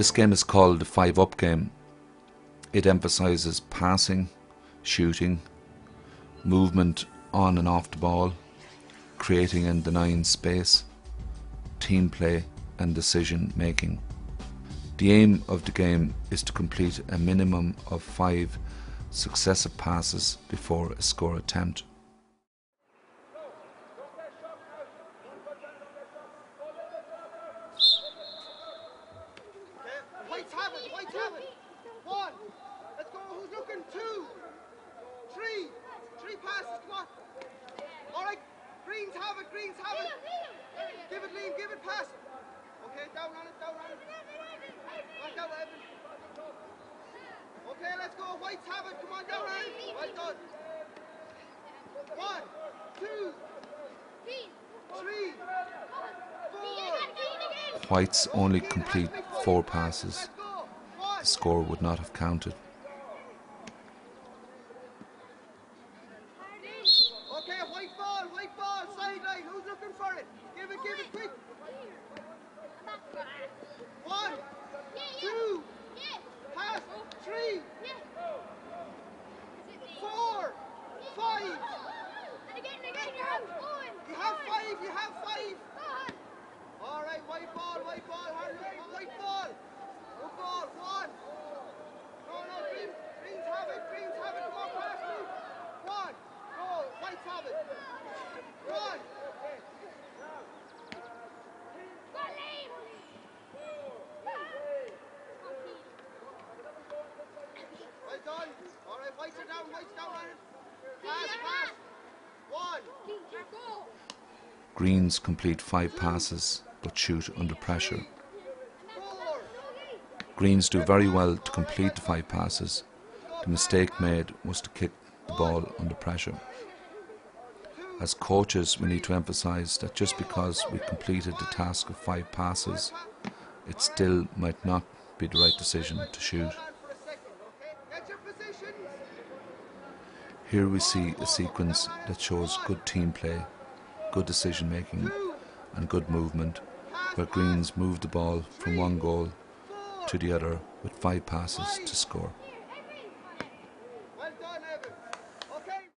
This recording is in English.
This game is called the five up game. It emphasizes passing, shooting, movement on and off the ball, creating and denying space, team play, and decision making. The aim of the game is to complete a minimum of five successive passes before a score attempt. Whites have it, whites have it. One. Let's go. Who's looking? Two. Three. Three passes, come on. All right. Greens have it, greens have it. Give it, Liam, give it, pass. Okay, down on it, down on it. Right down, Evan. Okay, let's go. Whites have it. Come on, down on it. Well done. One, two, three, four. Whites only complete four passes. The score would not have counted. Okay, white ball, white ball, sideline. Who's looking for it? Give it, give it quick. One, two, pass, three, four, five. You have five, you have five. All right, white ball, white ball, hard work, white ball. Good ball, one. No, no, green, greens have it, greens have it. Come on, pass, move. One, go, whites have it. One. Well done. Down, down. Pass, pass. One. Greens complete five passes but shoot under pressure. Greens do very well to complete the five passes. The mistake made was to kick the ball under pressure. As coaches, we need to emphasize that just because we completed the task of five passes, it still might not be the right decision to shoot. Hold on for a second, okay? Get your positions. Here we see a sequence that shows good team play, good decision making, and good movement, where. Greens move the ball from one goal to the other with five passes to score.